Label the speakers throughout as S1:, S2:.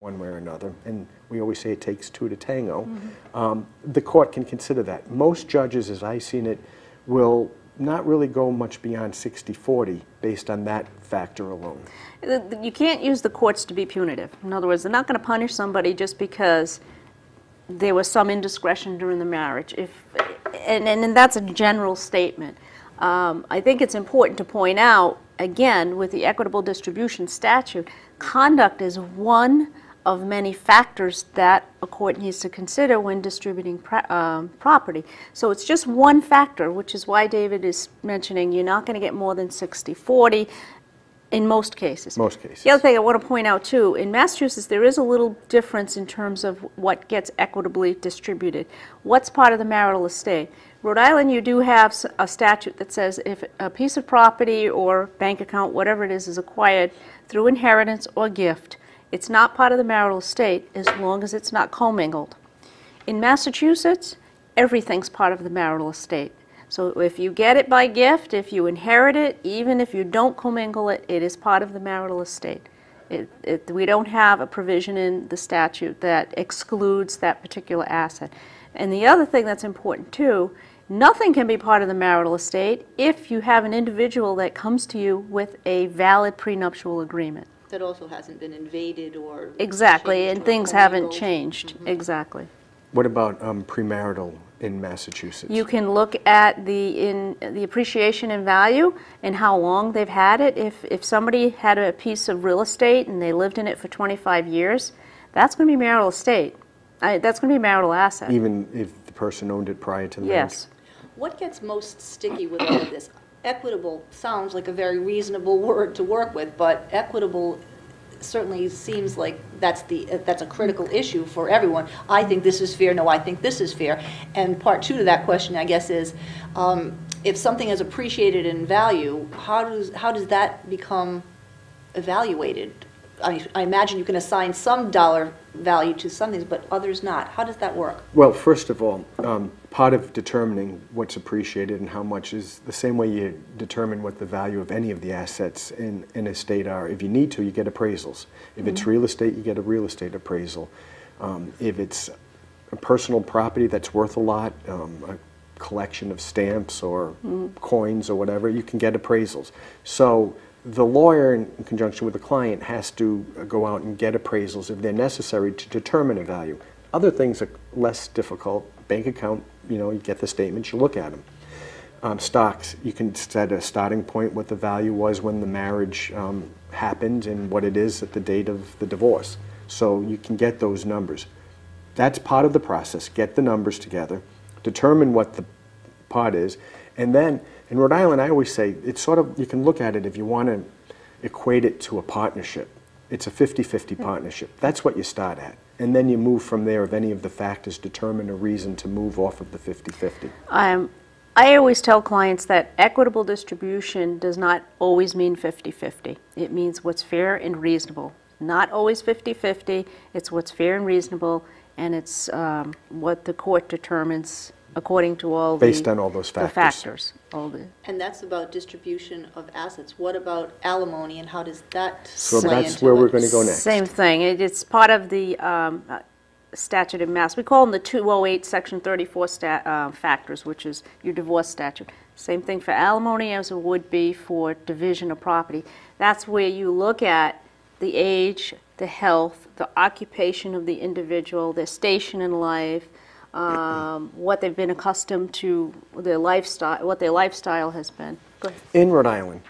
S1: one way or another, and we always say it takes two to tango, um, the court can consider that. Most judges, as I've seen it, will not really go much beyond 60-40 based on that factor alone.
S2: You can't use the courts to be punitive. In other words, they're not going to punish somebody just because there was some indiscretion during the marriage. If, and, and and that's a general statement. Um, I think it's important to point out, again, with the equitable distribution statute, conduct is one of many factors that a court needs to consider when distributing um, property. So it's just one factor, which is why David is mentioning you're not going to get more than 60-40 in most cases.
S1: Most cases.
S2: The other thing I want to point out too, in Massachusetts, there is a little difference in terms of what gets equitably distributed. What's part of the marital estate? Rhode Island, you do have a statute that says if a piece of property or bank account, whatever it is, is acquired through inheritance or gift, it's not part of the marital estate as long as it's not commingled. In Massachusetts, everything's part of the marital estate. So if you get it by gift, if you inherit it, even if you don't commingle it, it is part of the marital estate. It, it, we don't have a provision in the statute that excludes that particular asset. And the other thing that's important too, nothing can be part of the marital estate if you have an individual that comes to you with a valid prenuptial agreement.
S3: That also hasn't been invaded or.
S2: Exactly, and
S3: or
S2: things haven't
S3: commingled.
S2: changed, exactly.
S1: What about um, premarital in Massachusetts?
S2: You can look at the, in, the appreciation in value and how long they've had it. If, if somebody had a piece of real estate and they lived in it for 25 years, that's going to be marital estate. I, that's going to be a marital asset.
S1: Even if the person owned it prior to the marriage?
S2: Yes.
S3: What gets most sticky with all of this? Equitable sounds like a very reasonable word to work with, but equitable certainly seems like that's the, that's a critical issue for everyone. I think this is fair, no, I think this is fair. And part two to that question, I guess, is um, if something is appreciated in value, how does, how does that become evaluated? I, I imagine you can assign some dollar value to some things, but others not. How does that work?
S1: Well, first of all, um, part of determining what's appreciated and how much is the same way you determine what the value of any of the assets in an estate are. If you need to, you get appraisals. If it's real estate, you get a real estate appraisal. Um, if it's a personal property that's worth a lot, um, a collection of stamps or coins or whatever, you can get appraisals. So the lawyer, in conjunction with the client, has to go out and get appraisals if they're necessary to determine a value. Other things are less difficult. Bank account, you know, you get the statements, you look at them. Um, stocks, you can set a starting point, what the value was when the marriage um, happened and what it is at the date of the divorce. So you can get those numbers. That's part of the process. Get the numbers together, determine what the part is, and then in Rhode Island, I always say it's sort of you can look at it if you want to equate it to a partnership. It's a 50-50 partnership. That's what you start at. And then you move from there if any of the factors determine a reason to move off of the 50-50.
S2: Um, I always tell clients that equitable distribution does not always mean 50-50. It means what's fair and reasonable. Not always 50-50, it's what's fair and reasonable, and it's um, what the court determines according to all the...
S1: Based on all those
S2: The
S1: factors.
S2: factors, all the...
S3: And that's about distribution of assets. What about alimony and how does that
S1: So
S3: play
S1: that's
S3: into
S1: where we're going to go next.
S2: Same thing. It- It's part of the um, uh, statute in Mass. We call them the 208, Section 34 sta- uh, factors, which is your divorce statute. Same thing for alimony as it would be for division of property. That's where you look at the age, the health, the occupation of the individual, their station in life, um, what they've been accustomed to, their lifestyle, what their lifestyle has been.
S1: In Rhode Island,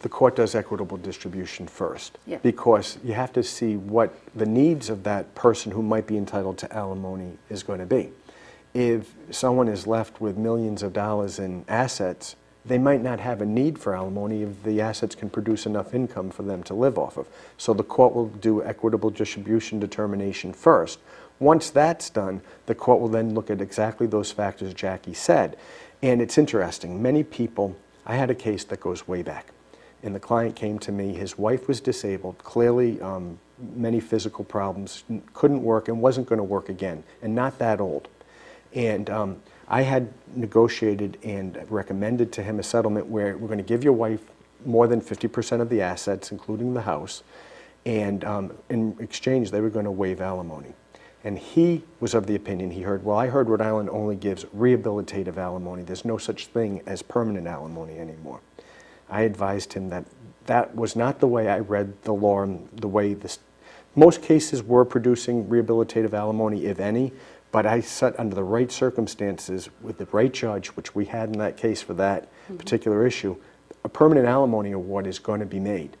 S1: the court does equitable distribution first.
S2: Yeah.
S1: Because you have to see what the needs of that person who might be entitled to alimony is going to be. If someone is left with millions of dollars in assets, they might not have a need for alimony if the assets can produce enough income for them to live off of. So the court will do equitable distribution determination first. Once that's done, the court will then look at exactly those factors Jackie said. And it's interesting, many people, I had a case that goes way back. And the client came to me, his wife was disabled, clearly um, many physical problems, couldn't work and wasn't going to work again, and not that old. And um, I had negotiated and recommended to him a settlement where we're going to give your wife more than 50% of the assets, including the house, And um, in exchange, they were going to waive alimony. And he was of the opinion, he heard, well, I heard Rhode Island only gives rehabilitative alimony. There's no such thing as permanent alimony anymore. I advised him that that was not the way I read the law and the way this, most cases were producing rehabilitative alimony, if any, but I set under the right circumstances with the right judge, which we had in that case for that mm-hmm. particular issue, a permanent alimony award is going to be made.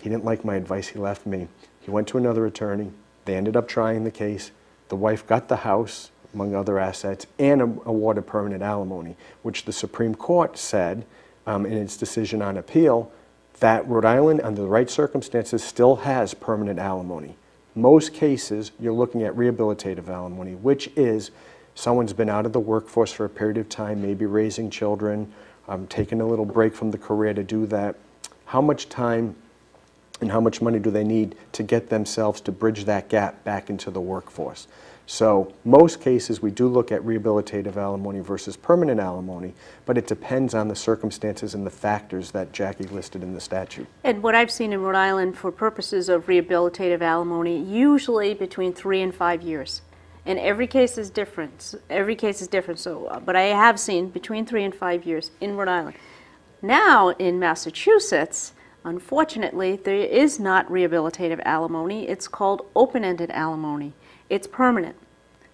S1: He didn't like my advice, he left me. He went to another attorney. They ended up trying the case. The wife got the house, among other assets, and awarded permanent alimony, which the Supreme Court said um, in its decision on appeal that Rhode Island, under the right circumstances, still has permanent alimony. Most cases, you're looking at rehabilitative alimony, which is someone's been out of the workforce for a period of time, maybe raising children, um, taking a little break from the career to do that. How much time and how much money do they need to get themselves to bridge that gap back into the workforce. So most cases, we do look at rehabilitative alimony versus permanent alimony, but it depends on the circumstances and the factors that Jackie listed in the statute.
S2: And what I've seen in Rhode Island for purposes of rehabilitative alimony, usually between three and five years. And every case is different. Every case is different. So, uh, but I have seen between three and five years in Rhode Island. Now in Massachusetts, unfortunately, there is not rehabilitative alimony. It's called open-ended alimony. It's permanent.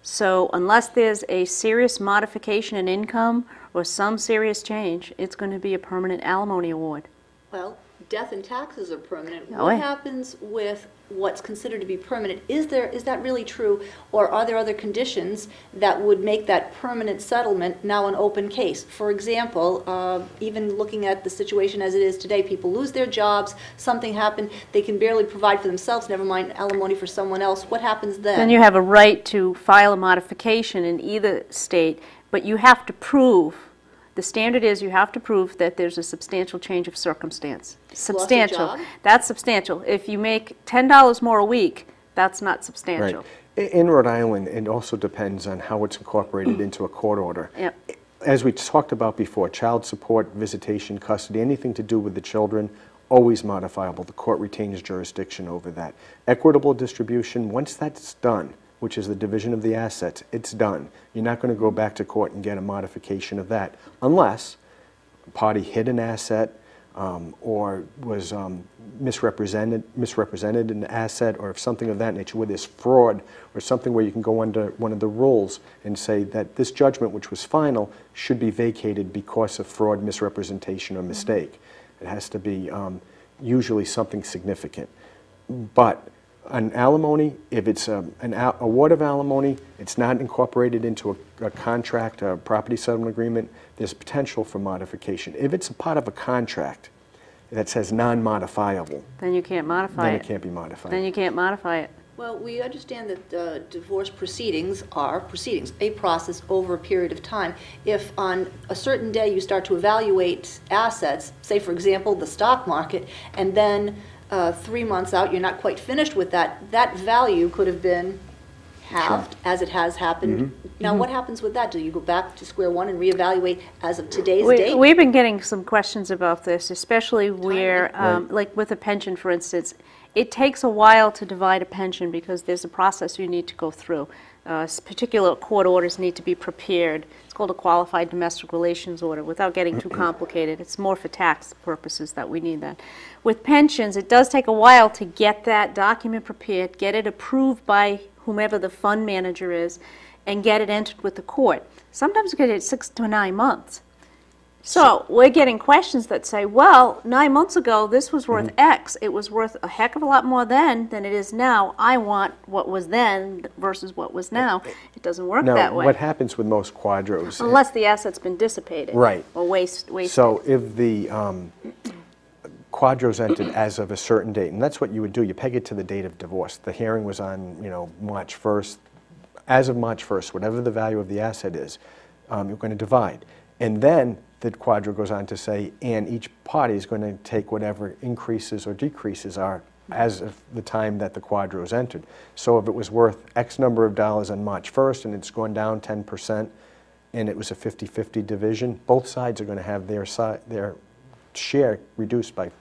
S2: So unless there's a serious modification in income or some serious change, it's going to be a permanent alimony award.
S3: Well, death and taxes are permanent.
S2: Oh,
S3: What happens with what's considered to be permanent? Is there, is that really true? Or are there other conditions that would make that permanent settlement now an open case? For example, uh, even looking at the situation as it is today, people lose their jobs, something happened, they can barely provide for themselves, never mind alimony for someone else. What happens then?
S2: Then you have a right to file a modification in either state, but you have to prove, the standard is you have to prove that there's a substantial change of circumstance. Substantial. That's substantial. If you make $10 more a week, that's not substantial.
S1: I- In Rhode Island, it also depends on how it's incorporated into a court order.
S2: Yep.
S1: As we talked about before, child support, visitation, custody, anything to do with the children, always modifiable. The court retains jurisdiction over that. Equitable distribution, once that's done, which is the division of the assets, it's done. You're not going to go back to court and get a modification of that unless a party hid an asset um, or was um, misrepresented, misrepresented an asset or if something of that nature, where there's fraud or something where you can go under one of the rules and say that this judgment, which was final, should be vacated because of fraud, misrepresentation, or mistake. It has to be um, usually something significant. But an alimony, if it's um, an a- award of alimony, it's not incorporated into a, a contract, a property settlement agreement, there's potential for modification. If it's a part of a contract that says non-modifiable,
S2: Then you can't modify
S1: then
S2: it.
S1: Then it can't be modified.
S2: Then you can't modify it.
S3: Well, we understand that uh, divorce proceedings are proceedings, a process over a period of time. If on a certain day you start to evaluate assets, say for example, the stock market, and then uh, three months out, you're not quite finished with that, that value could have been halved, as it has happened. Now, what happens with that? Do you go back to square one and reevaluate as of today's
S2: We-
S3: date?
S2: We've been getting some questions about this, especially where,
S1: Right.
S2: um, like with a pension, for instance, it takes a while to divide a pension because there's a process you need to go through. Uh, Particular court orders need to be prepared. It's called a qualified domestic relations order, without getting too complicated. It's more for tax purposes that we need that. With pensions, it does take a while to get that document prepared, get it approved by whomever the fund manager is, and get it entered with the court. Sometimes it can take six to nine months. So we're getting questions that say, well, nine months ago, this was worth
S1: Mm-hmm.
S2: X. It was worth a heck of a lot more then than it is now. I want what was then versus what was now. It doesn't work
S1: Now,
S2: that way.
S1: what happens with most QDROs?
S2: Unless the asset's been dissipated.
S1: Right.
S2: Or waste, wasted.
S1: So if the um, QDRO's entered as of a certain date, and that's what you would do, you peg it to the date of divorce. The hearing was on, you know, March 1st. As of March 1st, whatever the value of the asset is, um, you're going to divide. And then the QDRO goes on to say, and each party is going to take whatever increases or decreases are as of the time that the QDRO is entered. So if it was worth X number of dollars on March 1st and it's gone down 10%, and it was a 50-50 division, both sides are going to have their, si- their share reduced by